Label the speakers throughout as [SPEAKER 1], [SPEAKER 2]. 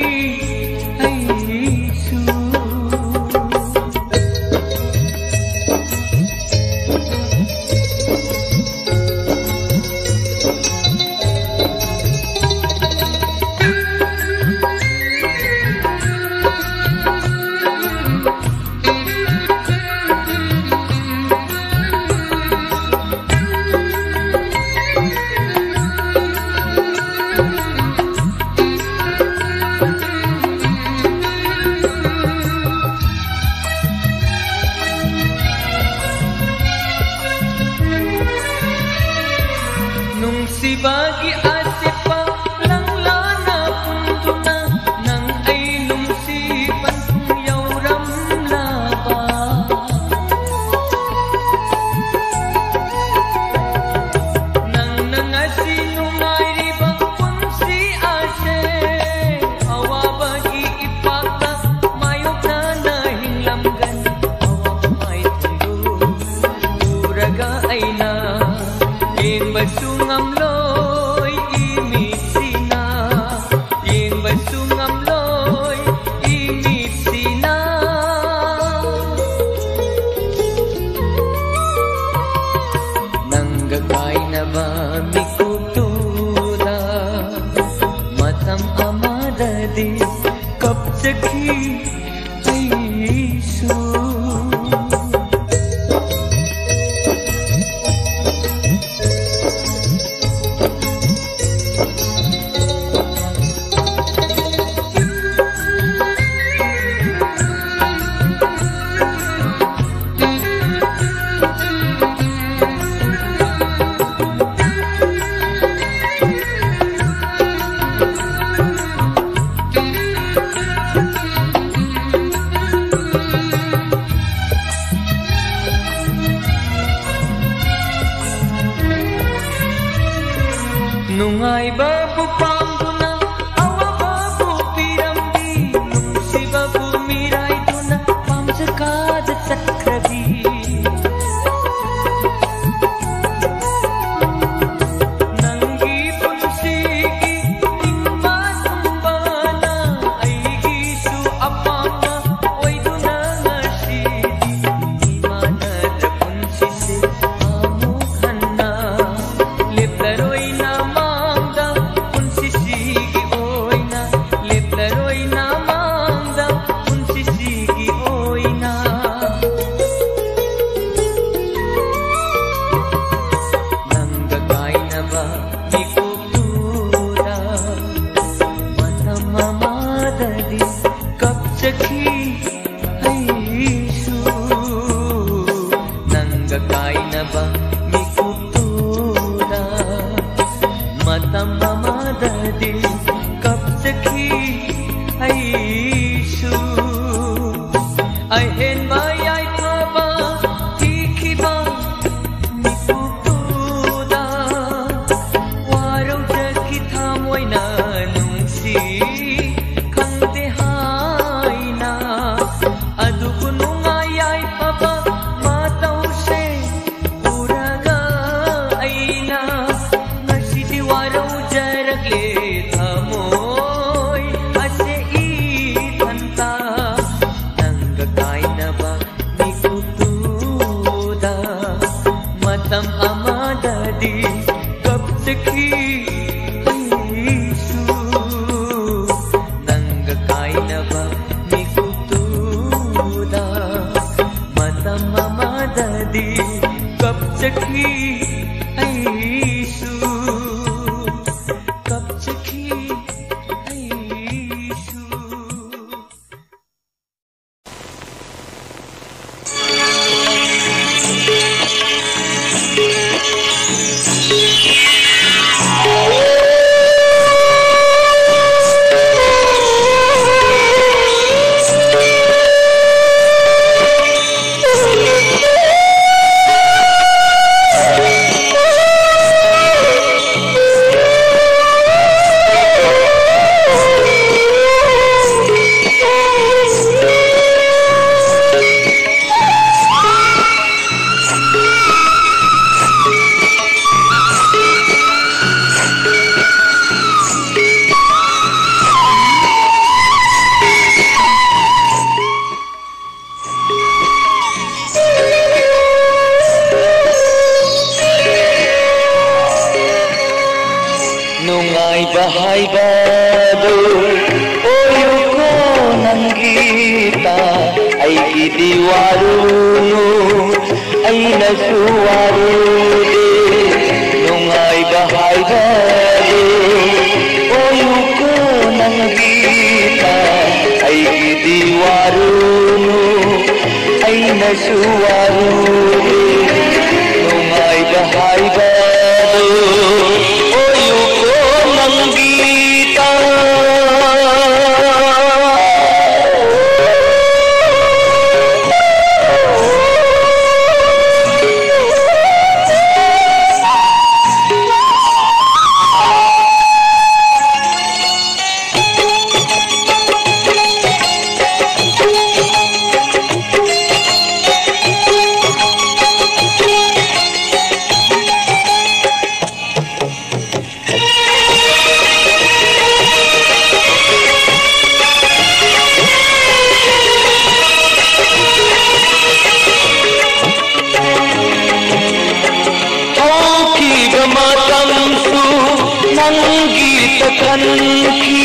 [SPEAKER 1] की दी कब से खी Never. ಸಂಗೀತ ಕಲ್ಕಿ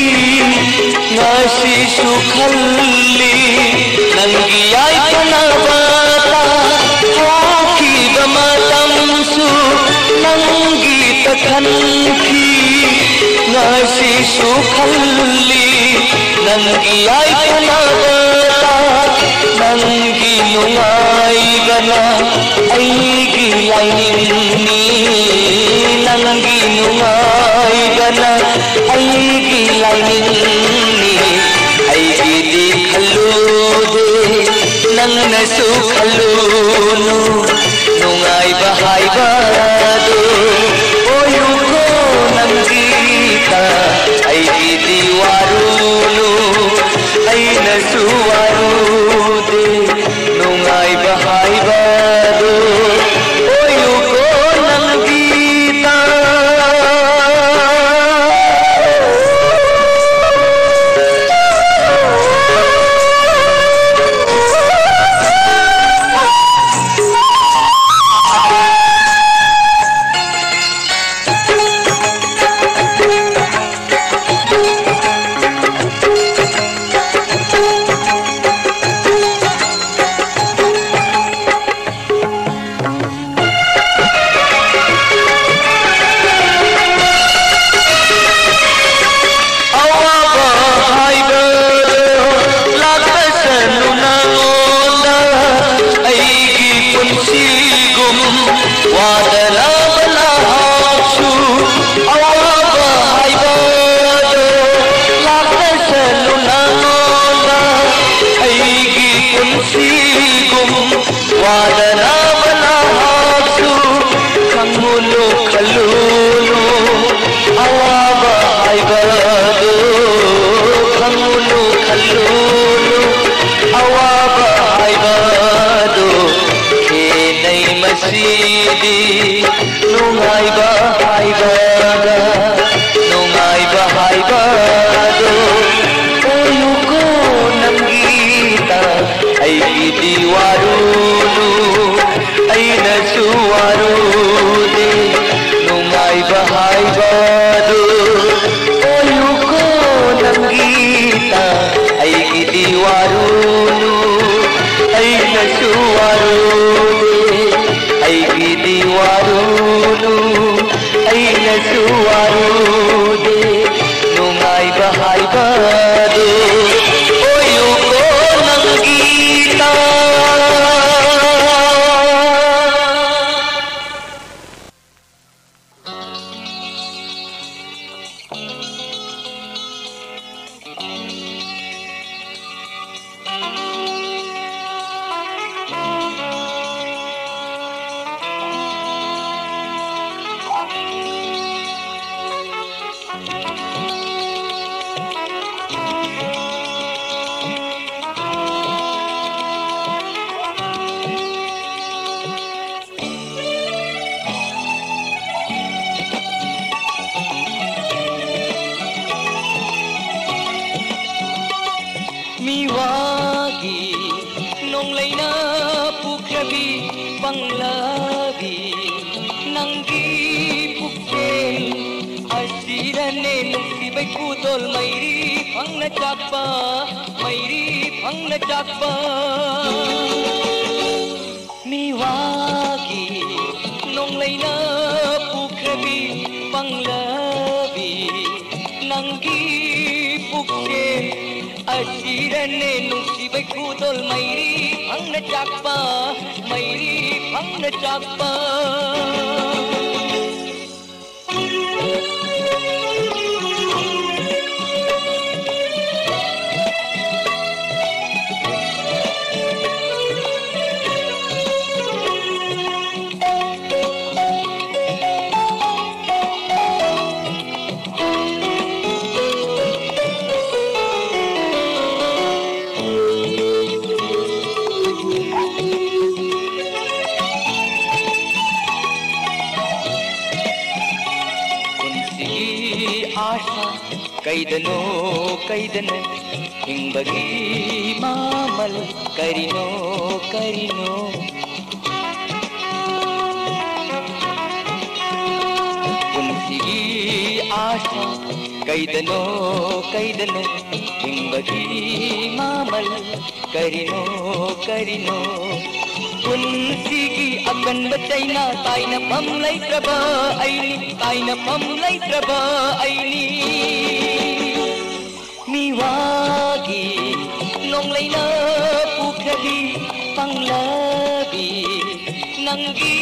[SPEAKER 1] ನಾಸಿ ಸುಖಲ್ಲಿ ನಂಗಿಯಾಯ್ತನ ಬಾತ ಹಾಕಿದ ಮನಂಸು ನಂಗೀತ ಕಲ್ಕಿ ಆಶಿಸುಕಲ್ಲಿ ನನಗಿಯಾಯ್ತನವತ ನನಗಿನುಯಾಯಿಗನ ಐಗಿಲೈನಿ ನನಗಿನುಯಾಯಿಗನ ಐಗಿಲೈನಿ ಐಗಿದಿ ಖಲ್ಲೂದೆ ನನ್ನ ಸುಖಲ್ಲೂನು ನುಂಗಾಯ್ ಬಹಾಯ್ ಬಾದು ꯋꯥꯔꯨꯅു ꯑꯩꯅꯁꯨ ꯋꯥꯔꯨꯗꯦ ꯅꯨꯡꯉꯥꯏꯕ ꯍꯥꯏꯕꯗꯨ దిగి వారులు అయిన సువారుదే నుమాయి బహాయి బాదు ఓయుకో నంగీత ఐగి దివారులు అయిన సువారుదే
[SPEAKER 2] चाक
[SPEAKER 1] मैरी भंगल चाक मीवागी
[SPEAKER 2] नंगलैना
[SPEAKER 1] पुख्रबी पंगलबी नंगी पुखे
[SPEAKER 2] असीरने नुसी बैखुदोल मैरी भंगल चाक मैरी
[SPEAKER 1] भंगल चाक
[SPEAKER 2] ಕೈದನೋ ಕೈದನ ಹಿಂಬಗಿ ಮಾಮಲ್ ಕರಿನೋ ಕರಿನೋ
[SPEAKER 1] ಪುನ್ಸಿಗಿ
[SPEAKER 2] ಆಶಾ ಕೈದನೋ ಕೈದನ ಹಿಂಬಗಿ ಮಾಮಲ್ ಕರಿನೋ ಕರಿನೋ ಪುನ್ಸಿಗಿ ಅಕಂಡ ಚೈನಾ ತಾಯ್ನ ಪಂ ಲೈತ್ರಬ ಐನಿ ತಾಯ್ನ ಪಂ ಲೈತ್ರಬ any miwagi nong leina pukhadi panglabi nanggi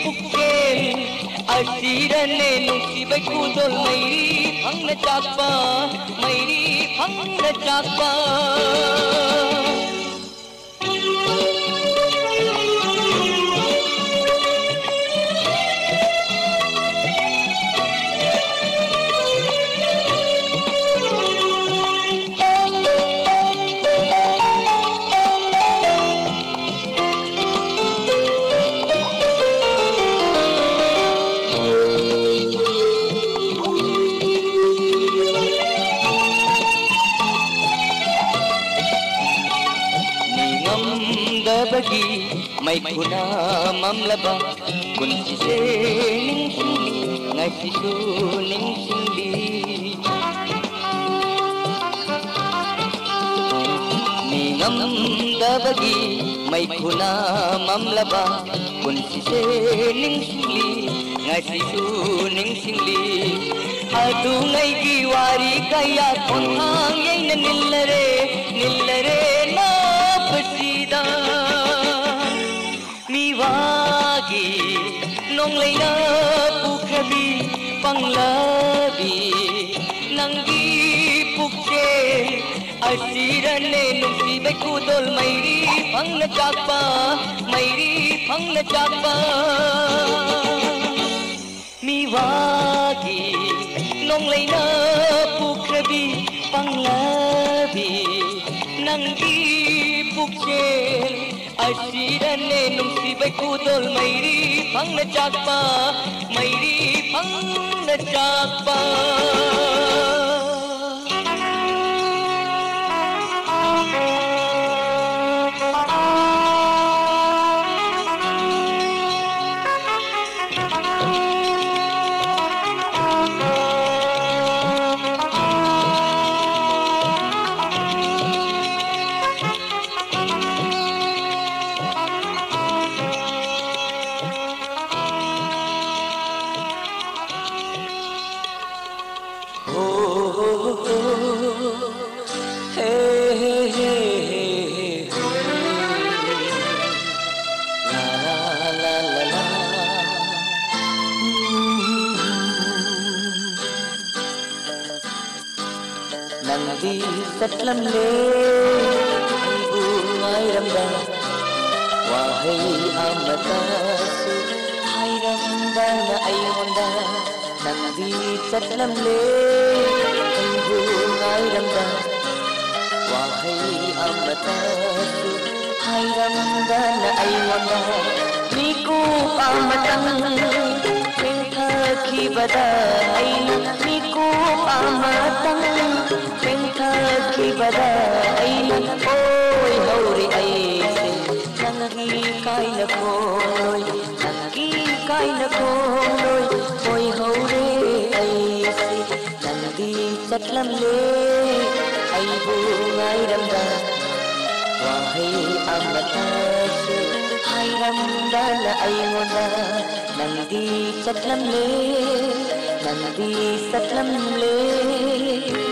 [SPEAKER 2] pukkel asirane nungsibay kudol mairi phangna chakpa mairi phangna ಮೈಥುನ ಮಮ್ಲಬ ಕುಂಚಿಸೇ ನಿಂಚಿಲ್ಲಿ ನಚಿಸು ನಿಂಚಿಲ್ಲಿ ನೀನಂದಬಗಿ ಮೈಥುನ ಮಮ್ಲಬ ಕುಂಚಿಸೇ ನಿಂಚಿಲ್ಲಿ ನಚಿಸು ನಿಂಚಿಲ್ಲಿ ಅದು ನೈಗಿ ವಾರಿ ಕೈಯ ಕೊಂಹಾಂಗೈನ ನಿಲ್ಲರೇ longleyna pukhabi panglabi nanggi pukhe asirane nukti beku dol mairi phangna chakpa mairi phangna chakpa miwagi longleyna pukhabi panglabi nanggi pukhe ಅಶಿರನೆ ನುಂಸಿಬೆ ಕೂದೋಲ್ ಮೈರಿ ಫಂಗ್ನ ಚಾಕ್ಪ ಮೈರಿ ಫಂಗ್ನ ಚಾಕ್ಪ nặng vì chất lắm lê anh vừa ngái đâm đà quả hay amata hai đâm đà na ai wanda miku amatang pengtha khi bada ai miku amatang pengtha khi bada ai ôi đi, ai nangi kai na khoi nangi kai na khoi rất lắm lê anh bu ngai đâm ra wahai amat asu hai ram là ai ngona nandi satlam đi nandi satlam le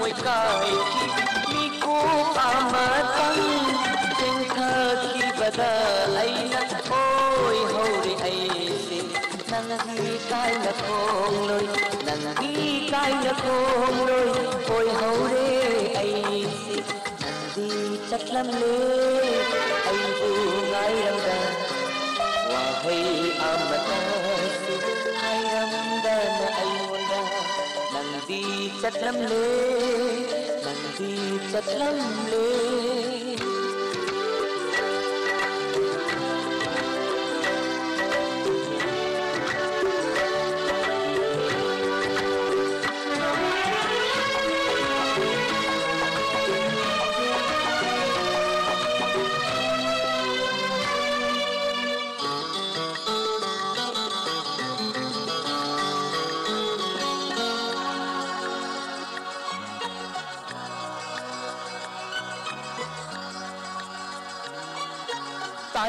[SPEAKER 2] មួយកាយមីគូអាមតាំងទាំងថាគីបដាអីណាត់អូយហូរីអីសិណានគីកាយលខងលុយណានគីកាយលខងលុយអូយហូរីអីសិណានគីចាត់លំលេអីគូងាយរំដាវ៉ាហៃអាមតាំងហើយរំដាអី nàng vi chất lắm lê nàng vi chất lắm lê?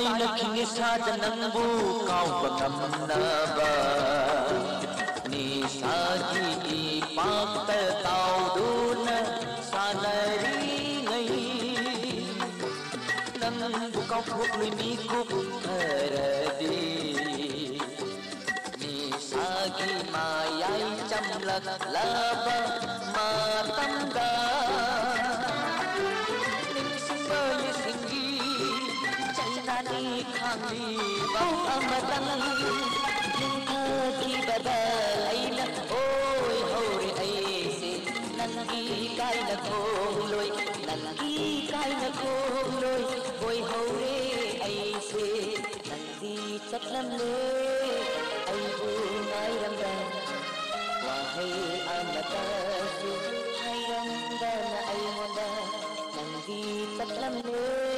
[SPEAKER 2] लखिंग साज नंबू
[SPEAKER 1] काउ
[SPEAKER 2] बतमनाबा नी साजी ई पाक त दून सालरी गई नंबू काउ फुकली मी कुप कर दे नी सागी मायाई चमलक लाबा عمري أبدا منك بدالينا أوي حوري أيسي نلقي كاينا كولوي نلقي كاينا كولوي أوي حوري أيسي نلقي تتلم لي أيبو نايرم دا وهي
[SPEAKER 3] أمتاسي
[SPEAKER 2] حيرم دا نأيوم دا نلقي تتلم لي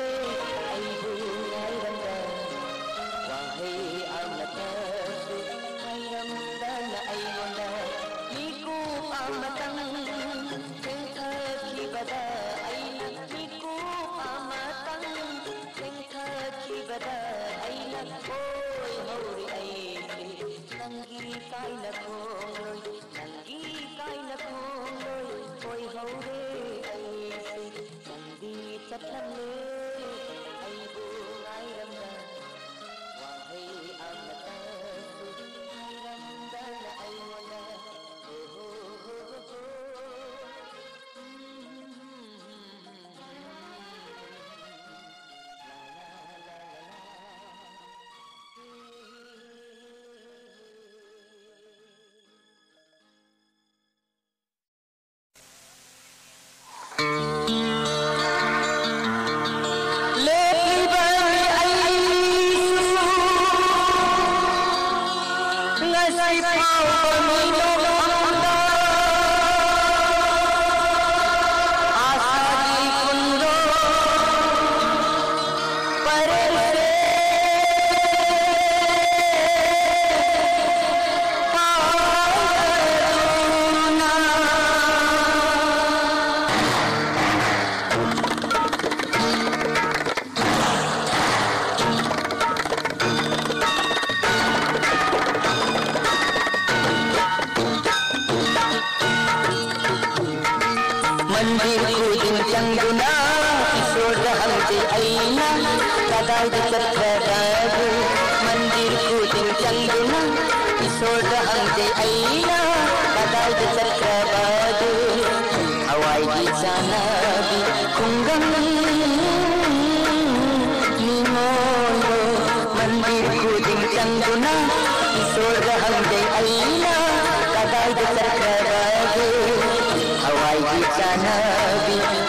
[SPEAKER 3] oh my god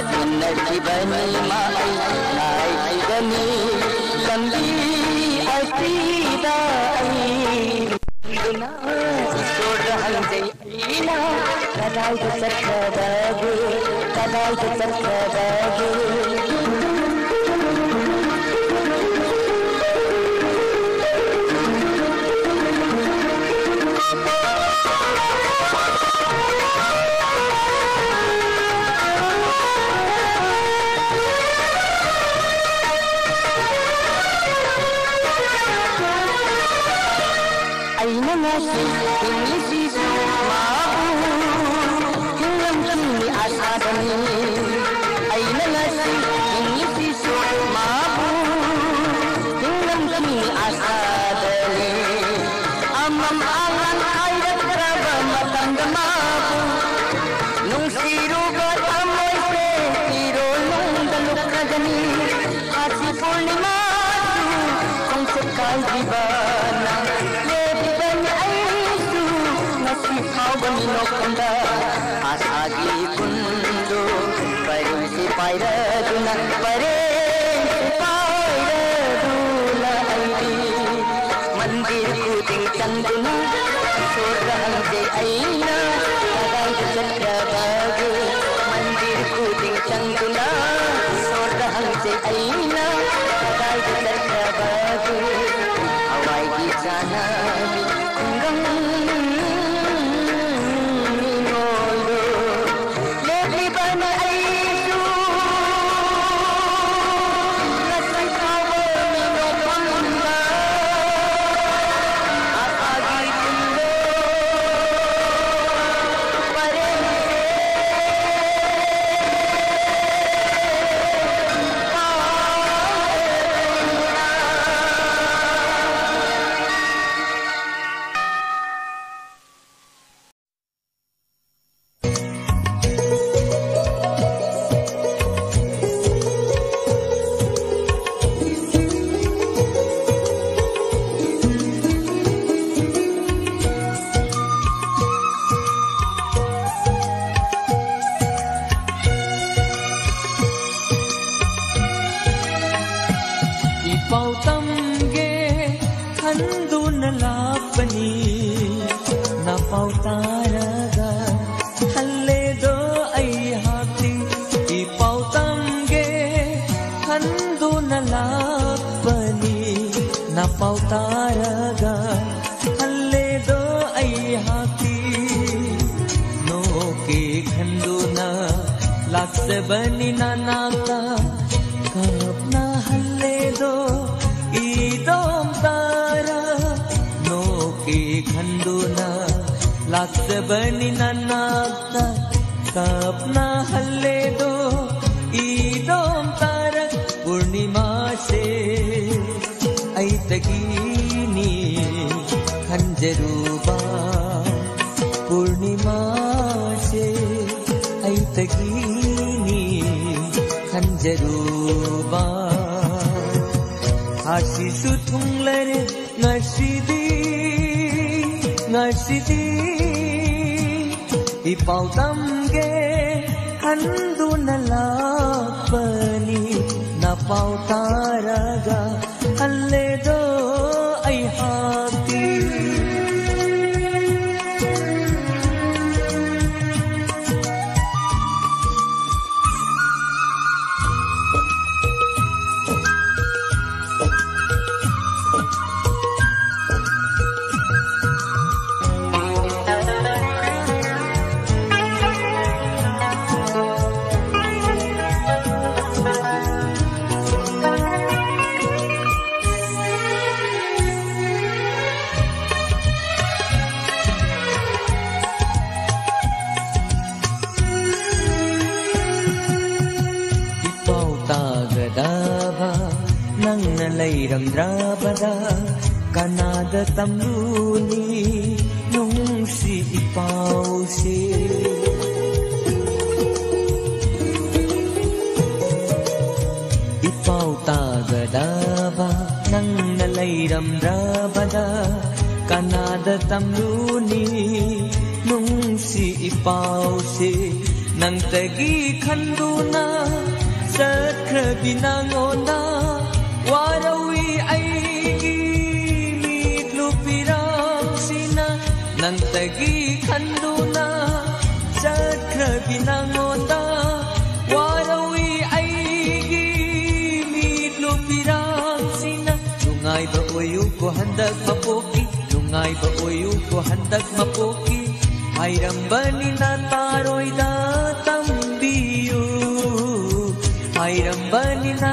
[SPEAKER 3] நடிவனுமா நாயகனே தம்பி கதாய் சக்கரவே கதாய் சக்கரவே العزيز معقول يوم جميع أصحابني أين نسي إن يفيس معقول يوم جميع أصحابني أمام أعلن أيضا ربا مطنق معقول نوسيرو قدام ويسي تيرو نندلو ಕೊಂಡ ಆಸಾಗಿ ಕುಂದು ಪರಿಸಿ ಪಾಯ್ರ
[SPEAKER 1] pautarಗ ಅಲ್ಲೇದೋ ಐ ಹಾಕಿ ನೋಕೆ ಖಂಡುನ ಲಾಸ್ हल्ले हा खण्डुनास् बिना हल्ले तारा। नो के खण्डुना ಬನಿ ನನ್ನ যে রূপা পূর্ণিমা সে ঐতগিনী খঞ্জরূপা আশিসু থুংলর নশিদি নশিদি ಇಪಾವ್ತಮ್ಗೆ ಅಂದು ನಲಾಪನಿ ನಪಾವ್ತಾ ರಂಧ್ರಾಪದ ಕನಾದ ತಮ್ರೂನಿ ನುಂಸಿ ಪಾವುಸೇ. ipao tagadaba nang nalairam rabada kanada tamluni nungsi ipao si nang tagi khanduna sakra binangona waro ಗಿತ್ತಗಿ ಕಂಡು ನಾ ಚಕ್ರ ಬಿನಂಗೋದ ವಾರವಿ ಐಗಿ ಮೀಲು ಪಿರಾಸಿನ ನುಂಗಾಯ್ ಬ ಒಯು ಕೊ ಹಂದಕ್ ಮಪೋಕಿ ನುಂಗಾಯ್ ಬ ಒಯು ಕೊ ಹಂದಕ್ ಮಪೋಕಿ ಐರಂಬನಿ ನಾ ತಾರೋಯ್ದ ತಂಬಿಯು ಐರಂಬನಿ ನಾ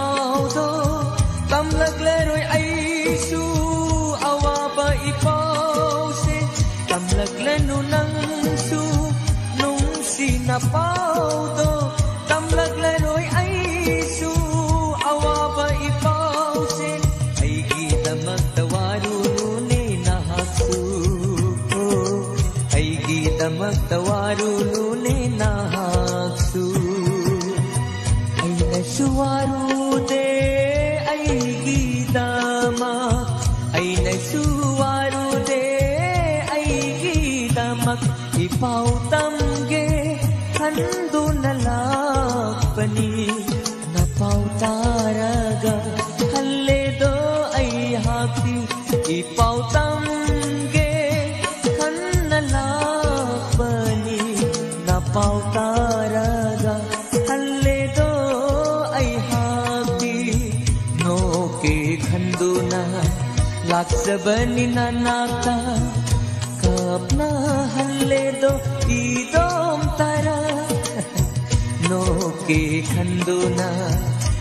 [SPEAKER 1] fun. ಆರಾಗ ಹಲ್ಲೆದೋ ಐ ಹಾಕಿ ಈ ಪಾವ್ತಂಗೆ ಕನ್ನಲ ಬಲಿ ನ ಪಾವ್ತಾರಾಗ ಹಲ್ಲೆದೋ ಐ ಹಾಕಿ ನೋಕೆ ಖಂದು ನ ಲಾಕ್ಸ ಬನಿ ನಾತ ಕಾಪ್ನ ಹಲ್ಲೆದೋ ಈದೋ ತರ ನೋಕೆ ಖಂದು ನಾ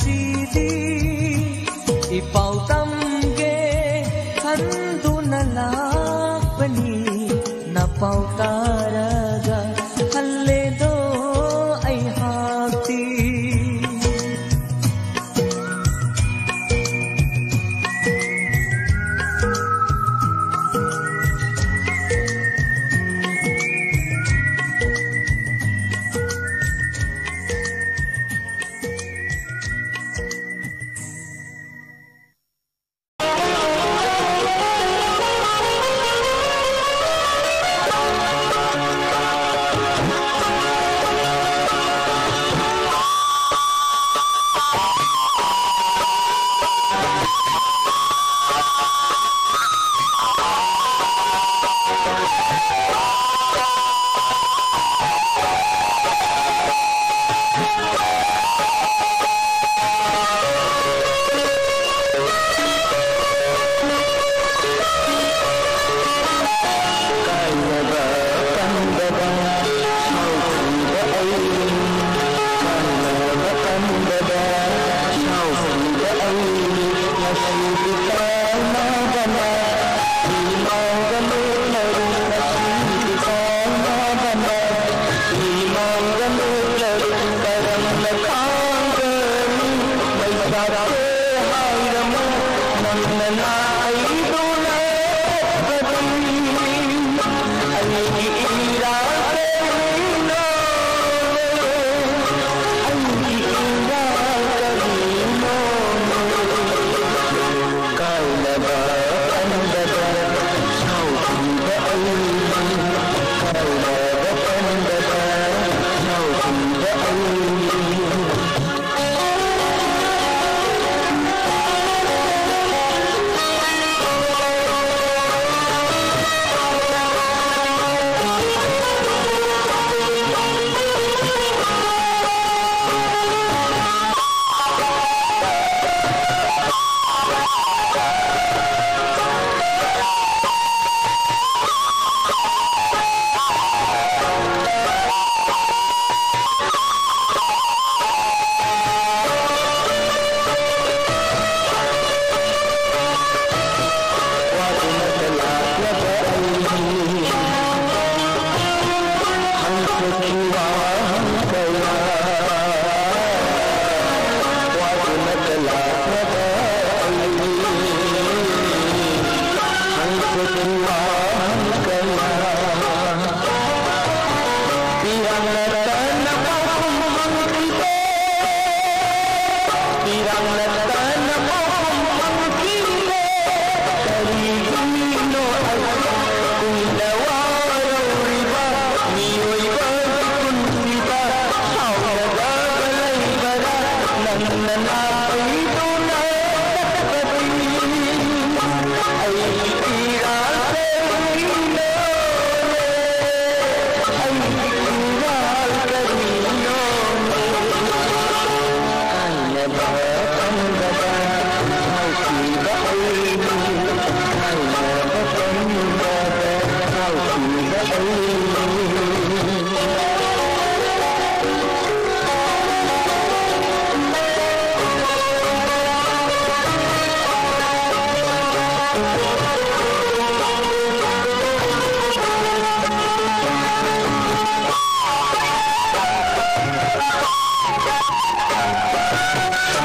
[SPEAKER 1] decide e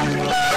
[SPEAKER 3] Música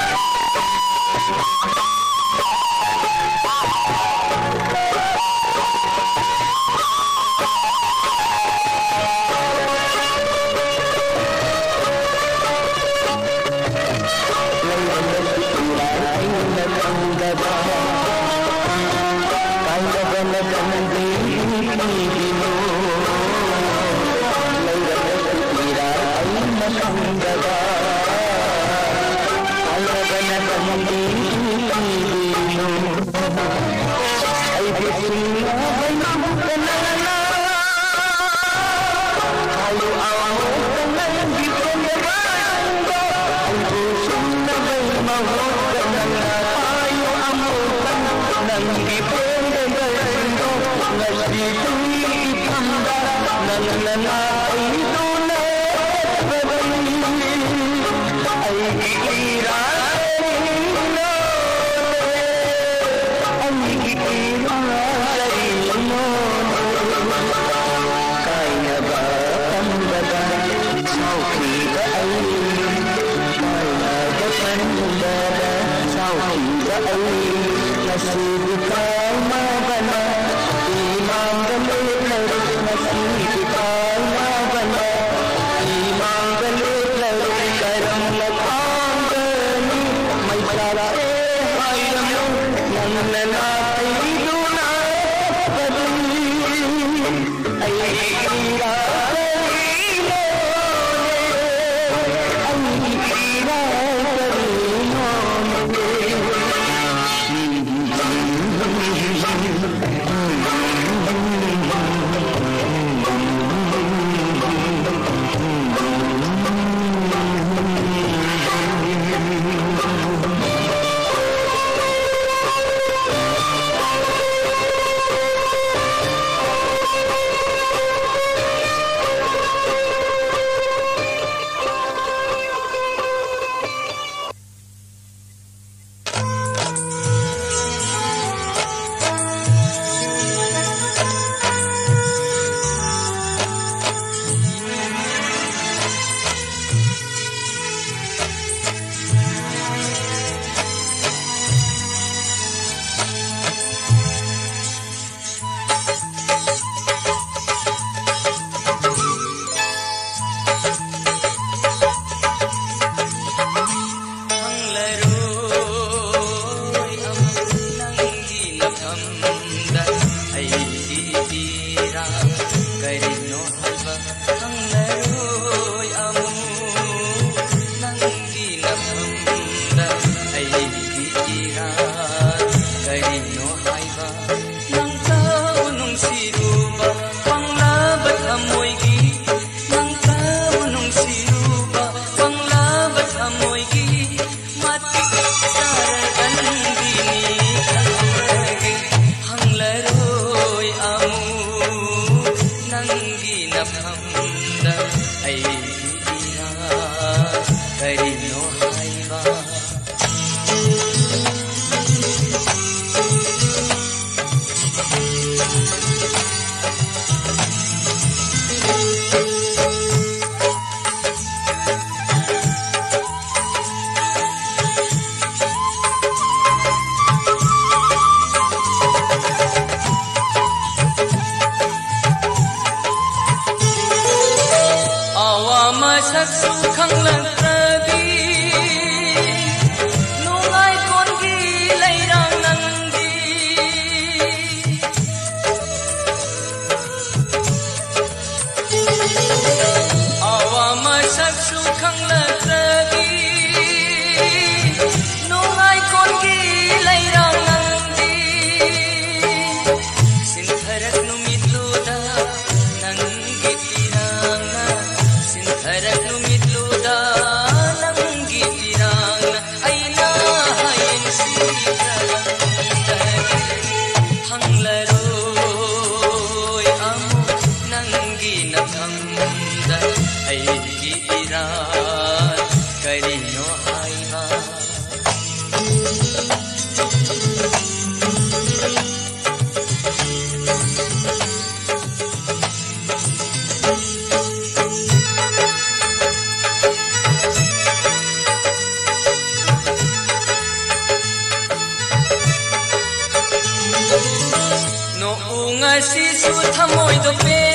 [SPEAKER 1] muito bem.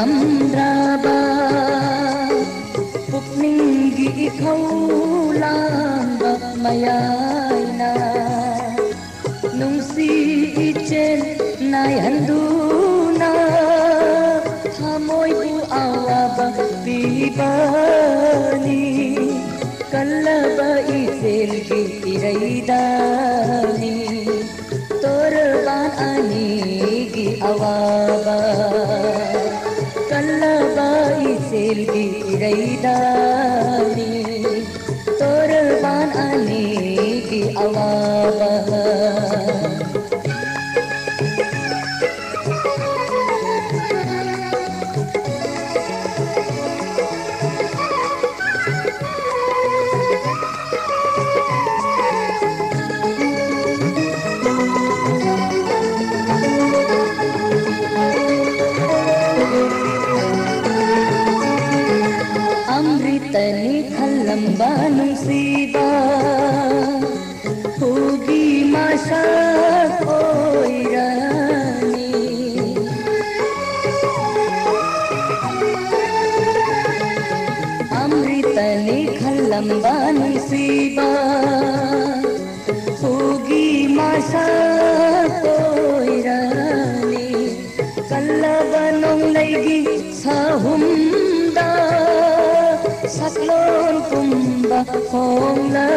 [SPEAKER 2] Islam गिरगिरैदाने तोरबान आने की आवाज़ அன்பாலும் செய்த ஓம்லாலி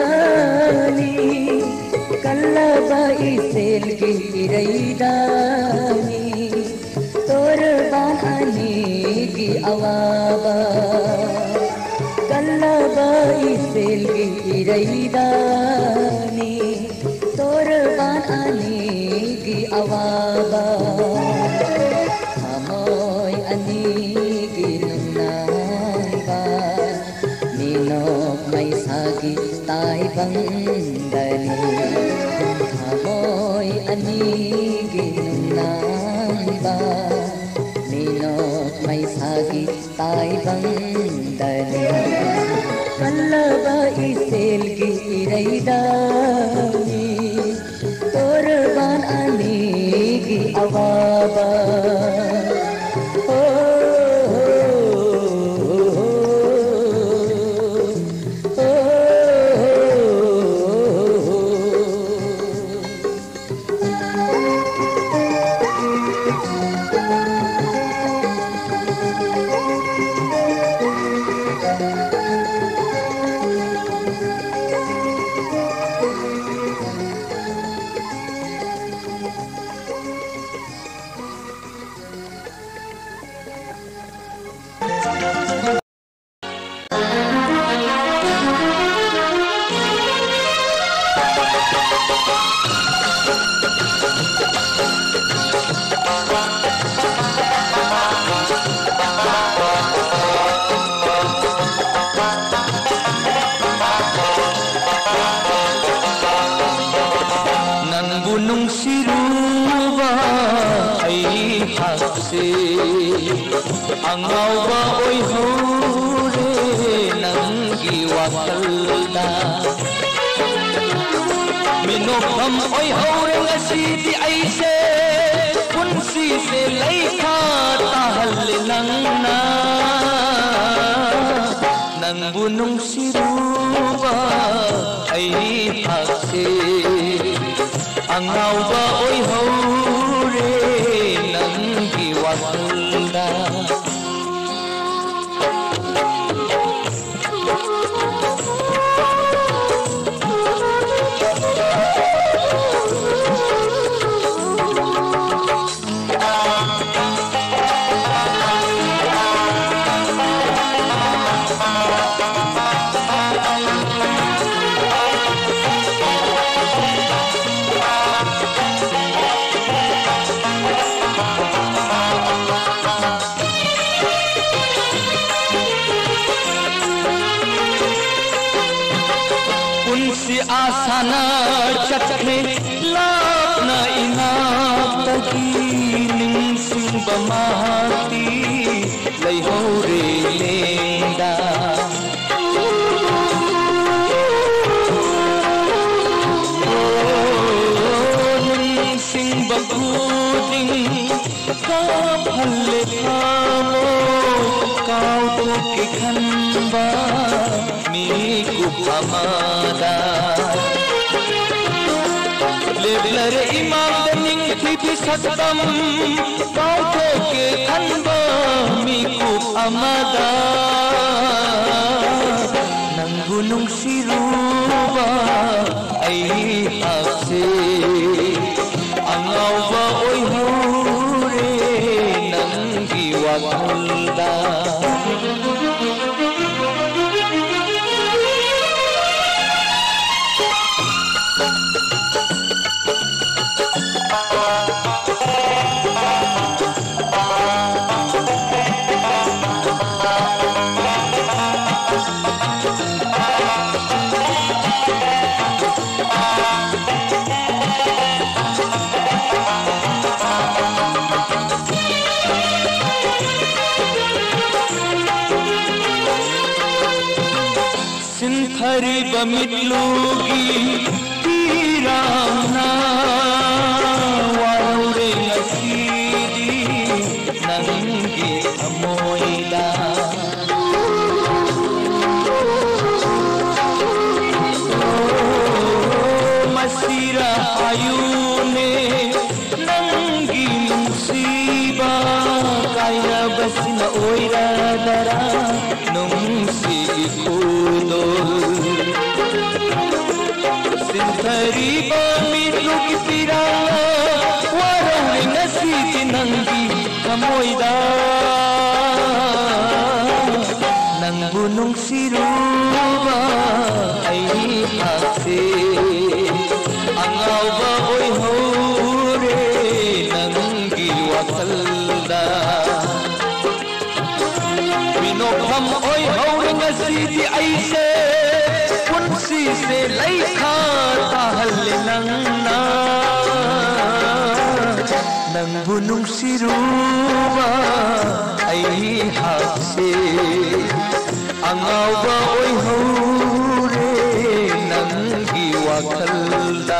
[SPEAKER 2] கல்லபாய் செல்கி இறைதானி தோர்பான் அநேகி அவாபா கல்லபாய் செல்கி இறைதானி தோர்பான் அநேகி அவாபா bai bandani amoy anigin namba minot may sagi tay bandani kallaba iselgi iraidani torban anigi awaba oh
[SPEAKER 1] अनार चखे लापन इनातगी निंसिंब महाती लैहो रे लेंदा का खंबा मी लेबलर इमाम दनिंग थी सतम काउतो के खनबा मीकु पमादा नंगु नुंसिरुबा आई हासे अङाउबा ओइहौरे हरि बमिलूगी पीरा ना عيسى ನಂಬು ನುಂಸಿರುವ ಐ ಹಾಸೆ ಅಂಗಾವ ಒಯ್ಹೌರೆ ನಂಗಿ ವಕಲ್ದ